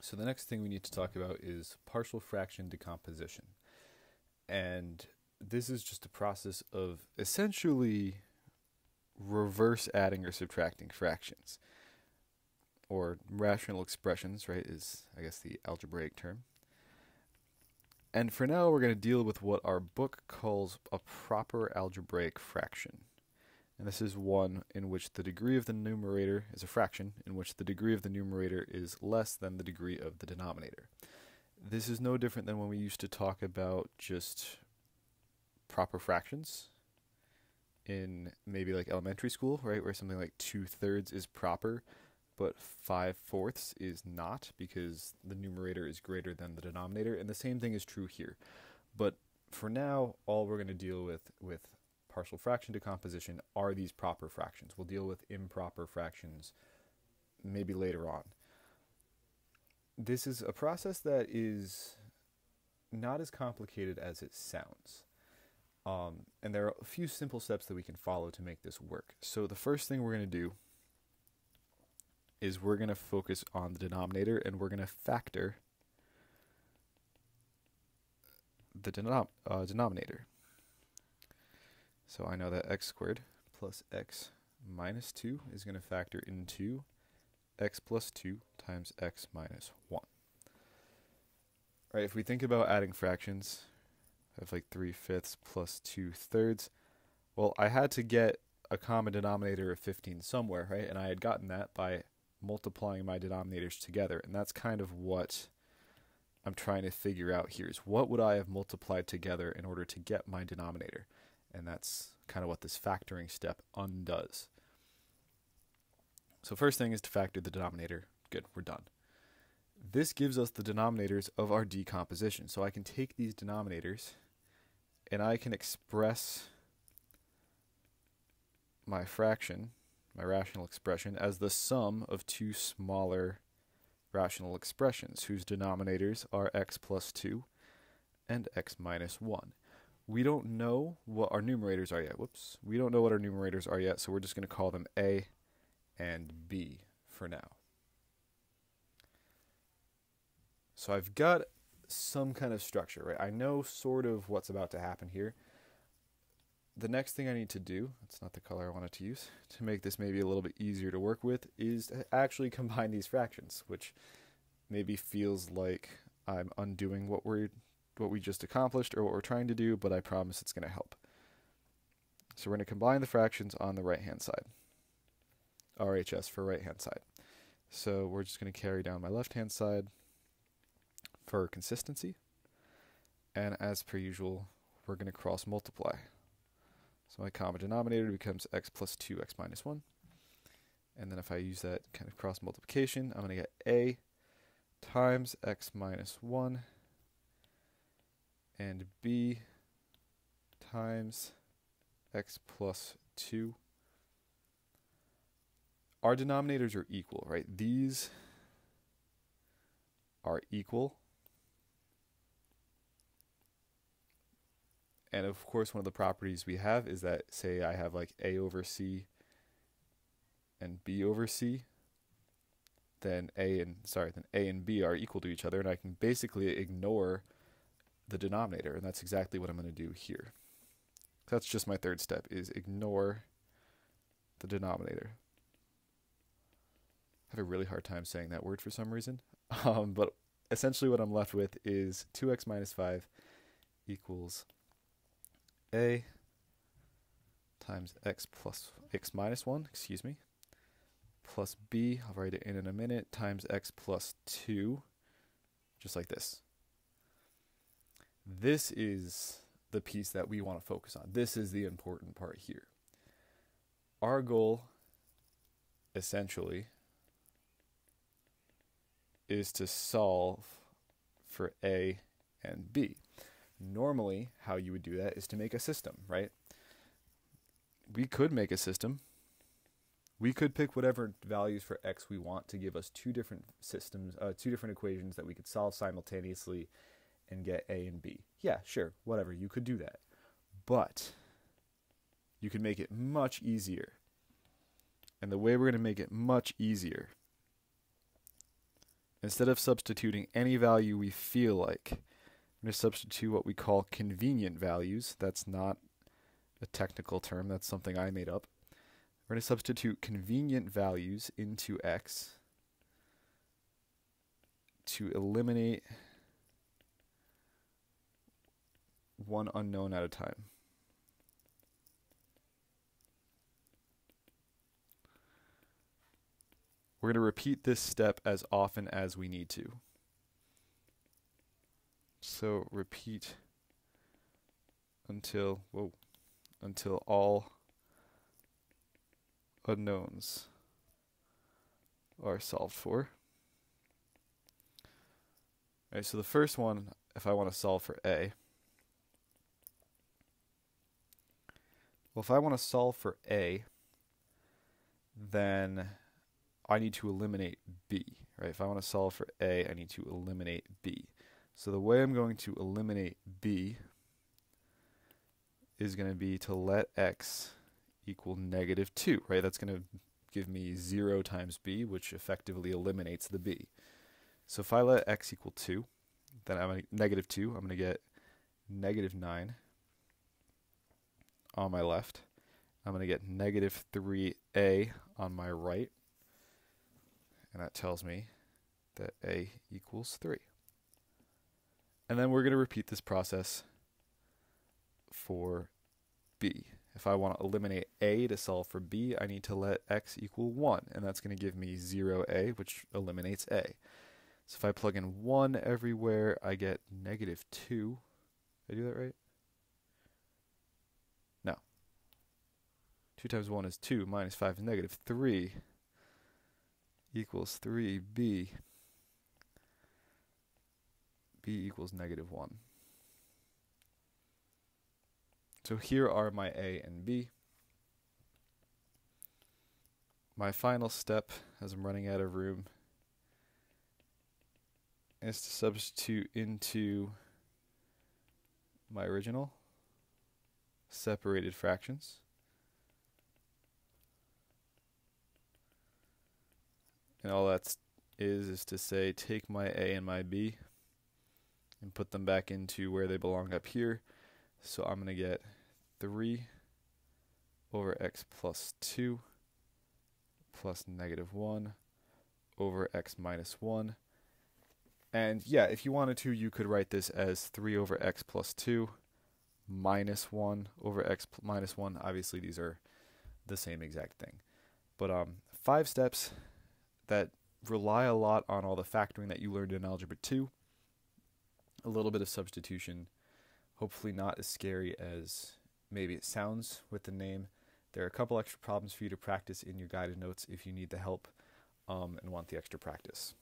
So the next thing we need to talk about is partial fraction decomposition. And this is just a process of essentially reverse adding or subtracting fractions or rational expressions, right, is I guess the algebraic term. And for now, we're going to deal with what our book calls a proper algebraic fraction. And this is one in which the degree of the numerator is a fraction, in which the degree of the numerator is less than the degree of the denominator. This is no different than when we used to talk about just proper fractions in maybe like elementary school, right, where something like two thirds is proper, but five fourths is not because the numerator is greater than the denominator, and the same thing is true here. But for now, all we're going to deal with with partial fraction decomposition are these proper fractions. We'll deal with improper fractions maybe later on. This is a process that is not as complicated as it sounds. Um, and there are a few simple steps that we can follow to make this work. So the first thing we're going to do is we're going to focus on the denominator and we're going to factor the denom- uh, denominator. So I know that x squared plus x minus 2 is going to factor into x plus 2 times x minus 1. Right, if we think about adding fractions, I have like 3 fifths plus 2 thirds. Well, I had to get a common denominator of 15 somewhere, right? And I had gotten that by multiplying my denominators together. And that's kind of what I'm trying to figure out here is what would I have multiplied together in order to get my denominator? And that's kind of what this factoring step undoes. So first thing is to factor the denominator. Good, we're done. This gives us the denominators of our decomposition. So I can take these denominators and I can express my fraction my rational expression as the sum of two smaller rational expressions whose denominators are x plus 2 and x minus 1. We don't know what our numerators are yet. Whoops. We don't know what our numerators are yet, so we're just going to call them a and b for now. So I've got some kind of structure, right? I know sort of what's about to happen here the next thing I need to do, that's not the color I wanted to use, to make this maybe a little bit easier to work with, is to actually combine these fractions, which maybe feels like I'm undoing what we're what we just accomplished or what we're trying to do, but I promise it's going to help. So we're going to combine the fractions on the right hand side. RHS for right hand side. So we're just going to carry down my left hand side for consistency. And as per usual, we're going to cross multiply. So my common denominator becomes x plus 2, x minus 1. And then if I use that kind of cross multiplication, I'm going to get a times x minus 1 and b times x plus 2. Our denominators are equal, right? These are equal And of course, one of the properties we have is that, say, I have like A over C and B over C, then A and sorry, then A and B are equal to each other, and I can basically ignore the denominator, and that's exactly what I'm going to do here. That's just my third step: is ignore the denominator. I have a really hard time saying that word for some reason, um, but essentially what I'm left with is 2x minus 5 equals a times x plus x minus 1, excuse me, plus b, I'll write it in in a minute, times x plus 2, just like this. This is the piece that we want to focus on. This is the important part here. Our goal, essentially, is to solve for a and b normally how you would do that is to make a system, right? We could make a system. We could pick whatever values for x we want to give us two different systems, uh, two different equations that we could solve simultaneously and get a and b. Yeah, sure, whatever. You could do that. But you can make it much easier. And the way we're going to make it much easier instead of substituting any value we feel like, I'm going to substitute what we call convenient values. That's not a technical term, that's something I made up. We're going to substitute convenient values into x to eliminate one unknown at a time. We're going to repeat this step as often as we need to. So repeat until whoa until all unknowns are solved for. Alright, so the first one, if I want to solve for A, well, if I want to solve for A, then I need to eliminate B, right? If I want to solve for A, I need to eliminate B. So the way I'm going to eliminate B is going to be to let x equal negative 2, right? That's going to give me 0 times b, which effectively eliminates the b. So if I let x equal 2, then I'm negative 2, I'm going to get negative 9 on my left. I'm going to get negative 3a on my right. And that tells me that a equals 3. And then we're going to repeat this process for b. If I want to eliminate a to solve for b, I need to let x equal 1, and that's going to give me 0a, which eliminates a. So if I plug in 1 everywhere, I get negative 2. Did I do that right? 2 times 1 is 2, minus 5 is negative 3 equals 3b. b equals negative 1. So here are my A and B. My final step, as I'm running out of room, is to substitute into my original separated fractions. And all that is is to say take my A and my B and put them back into where they belong up here. So I'm going to get 3 over x plus 2 plus negative 1 over x minus 1. And yeah, if you wanted to, you could write this as 3 over x plus 2 minus 1 over x minus 1. Obviously, these are the same exact thing. But um, five steps that rely a lot on all the factoring that you learned in Algebra 2, a little bit of substitution, hopefully not as scary as maybe it sounds with the name. There are a couple extra problems for you to practice in your guided notes if you need the help um, and want the extra practice.